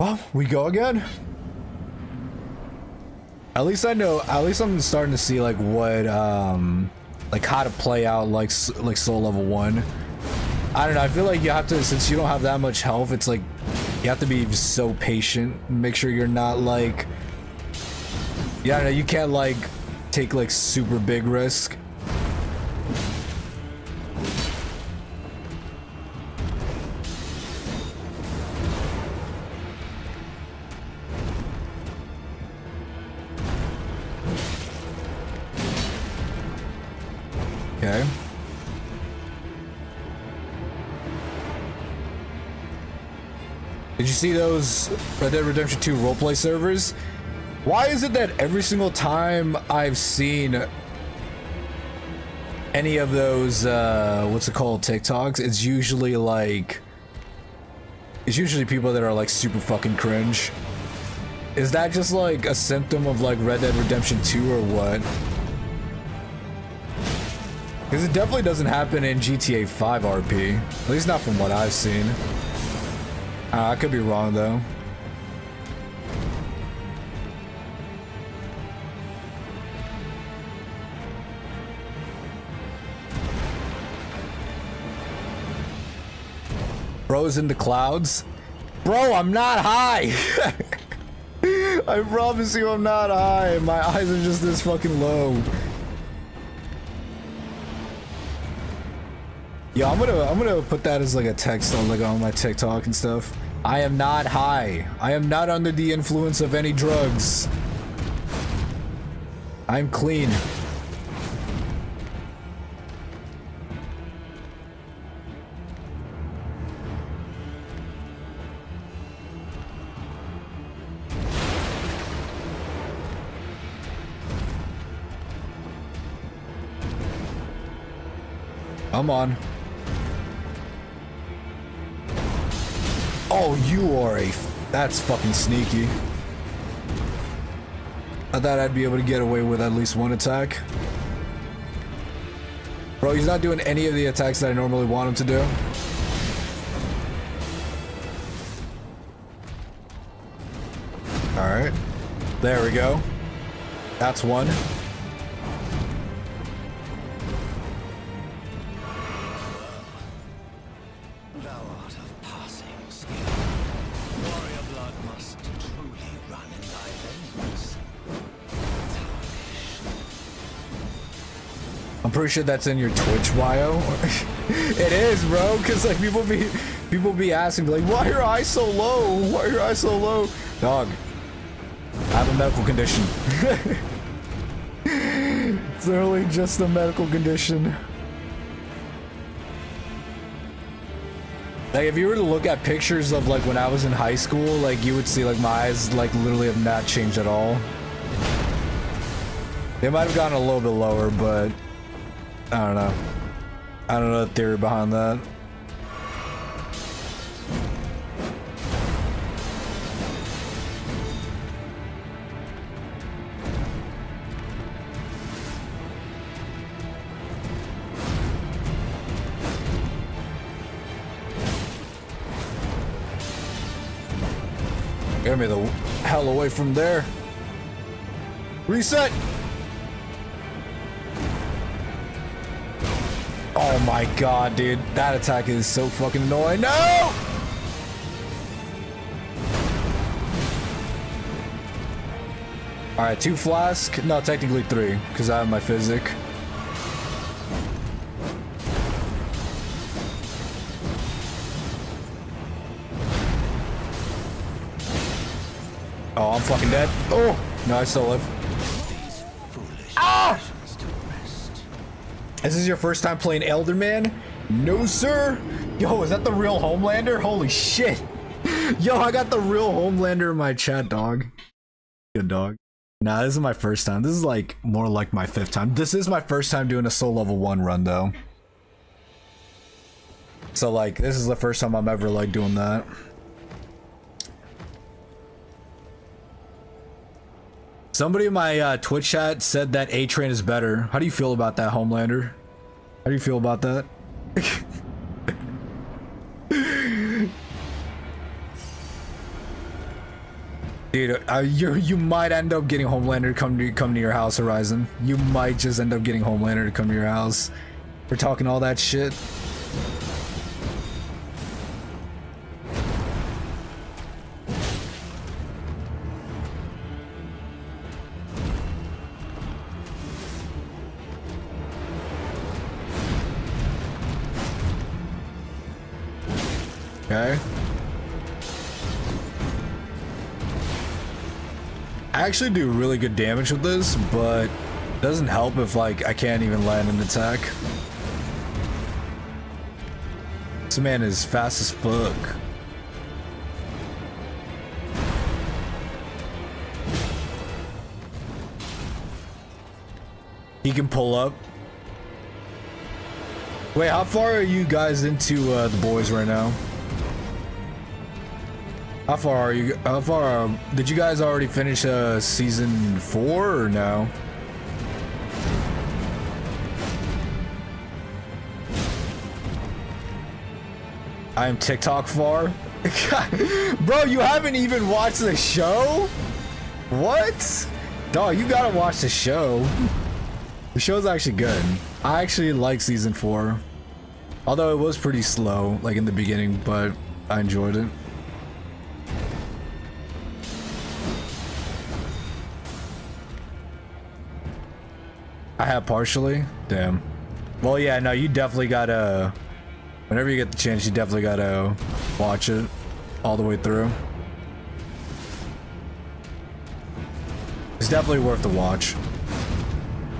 Well, we go again. At least I know. At least I'm starting to see like what, um, like how to play out like like soul level one. I don't know. I feel like you have to since you don't have that much health. It's like you have to be so patient. Make sure you're not like. Yeah, I know. You can't like take like super big risk. Did you see those Red Dead Redemption 2 roleplay servers? Why is it that every single time I've seen any of those, uh, what's it called, TikToks, it's usually like, it's usually people that are like super fucking cringe. Is that just like a symptom of like Red Dead Redemption 2 or what? Because it definitely doesn't happen in GTA 5 RP. At least not from what I've seen. Uh, I could be wrong though. Bro's in the clouds. Bro, I'm not high. I promise you I'm not high. My eyes are just this fucking low. I'm gonna I'm gonna put that as like a text on like on my TikTok and stuff. I am not high. I am not under the influence of any drugs. I'm clean. Come on. Oh, you are a... That's fucking sneaky. I thought I'd be able to get away with at least one attack. Bro, he's not doing any of the attacks that I normally want him to do. Alright. There we go. That's one. I'm pretty sure that's in your Twitch bio. it is, bro, because like people be people be asking like, why are your eyes so low? Why are your eyes so low? Dog, I have a medical condition. it's literally just a medical condition. Like if you were to look at pictures of like when I was in high school, like you would see like my eyes like literally have not changed at all. They might have gotten a little bit lower, but I don't know. I don't know the theory behind that. Get me the hell away from there. Reset! Oh my god, dude. That attack is so fucking annoying. No! Alright, two flask. No, technically three, because I have my Physick. Oh, I'm fucking dead. Oh! No, I still live. This is your first time playing Elderman? No, sir. Yo, is that the real Homelander? Holy shit. Yo, I got the real Homelander in my chat, dog. Good dog. Nah, this is my first time. This is like more like my fifth time. This is my first time doing a soul level one run though. So like, this is the first time I'm ever like doing that. Somebody in my uh, Twitch chat said that A Train is better. How do you feel about that, Homelander? How do you feel about that? Dude, uh, you you might end up getting Homelander to come to come to your house, Horizon. You might just end up getting Homelander to come to your house. We're talking all that shit. Okay. I actually do really good damage with this, but it doesn't help if like I can't even land an attack. This man is fast as fuck. He can pull up. Wait, how far are you guys into uh, the boys right now? How far are you? How far? Um, did you guys already finish uh, season four or no? I am TikTok far. Bro, you haven't even watched the show? What? Dog, you gotta watch the show. The show's actually good. I actually like season four. Although it was pretty slow, like in the beginning, but I enjoyed it. Partially. Damn. Well, yeah, no, you definitely gotta. Whenever you get the chance, you definitely gotta watch it all the way through. It's definitely worth the watch.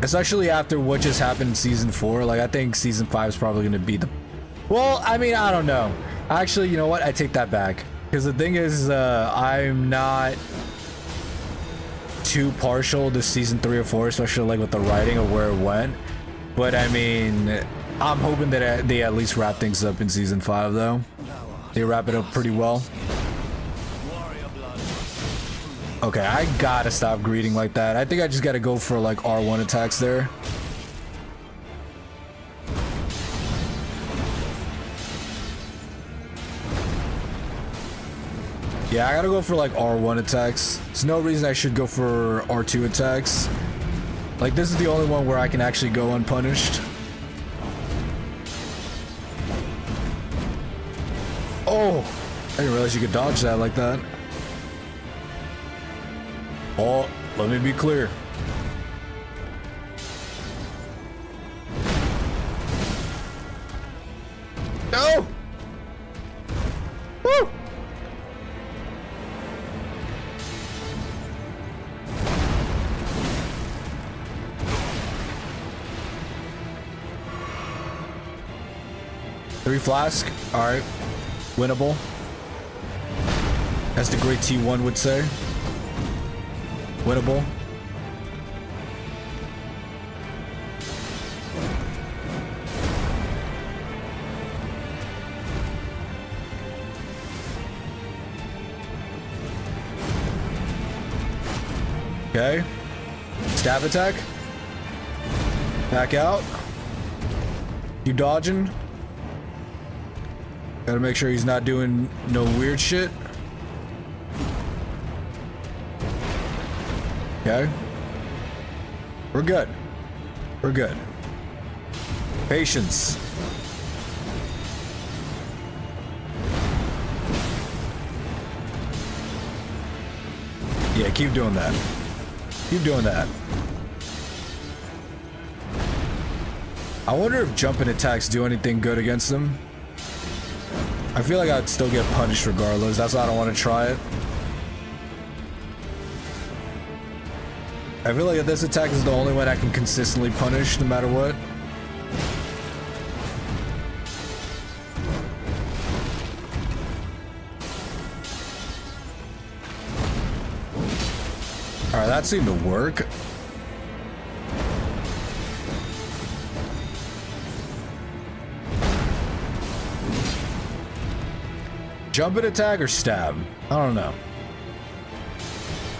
Especially after what just happened in season four. Like, I think season five is probably gonna be the. Well, I mean, I don't know. Actually, you know what? I take that back. Because the thing is, uh, I'm not too partial to season three or four, especially like with the writing of where it went. But I mean, I'm hoping that they at least wrap things up in season five, though. They wrap it up pretty well. Okay, I gotta stop greeting like that. I think I just gotta go for like R1 attacks there. Yeah, I gotta go for like R1 attacks. There's no reason I should go for R2 attacks. Like, this is the only one where I can actually go unpunished. Oh! I didn't realize you could dodge that like that. Oh, let me be clear. Three flask. All right. Winnable. As the great T1 would say. Winnable. Okay. Stab attack. Back out. You dodging? Gotta make sure he's not doing no weird shit. Okay. We're good. We're good. Patience. Yeah, keep doing that. Keep doing that. I wonder if jumping attacks do anything good against them. I feel like I'd still get punished regardless. That's why I don't want to try it. I feel like this attack is the only one I can consistently punish no matter what. Alright, that seemed to work. Jump and attack or stab? I don't know.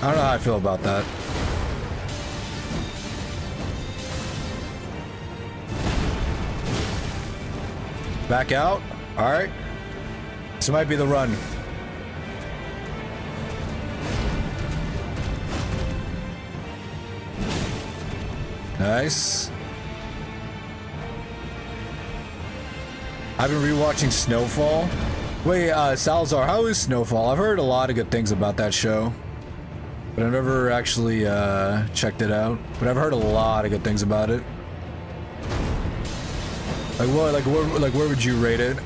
I don't know how I feel about that. Back out. Alright. This might be the run. Nice. I've been rewatching Snowfall. Wait, uh, Salazar, how is Snowfall? I've heard a lot of good things about that show. But I've never actually uh, checked it out. But I've heard a lot of good things about it. Like what? Like where? Like where would you rate it?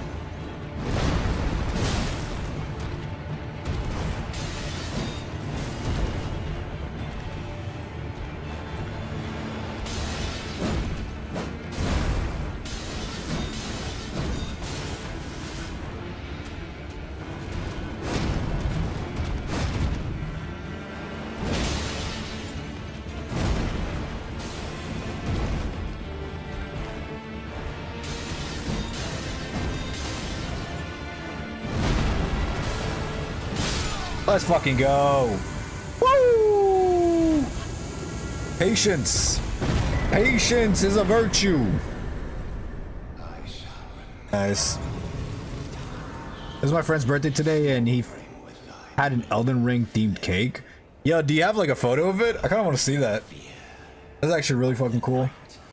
Let's fucking go. Woo! Patience. Patience is a virtue. Nice. It was my friend's birthday today and he had an Elden Ring themed cake. Yo, do you have like a photo of it? I kind of want to see that. That's actually really fucking cool.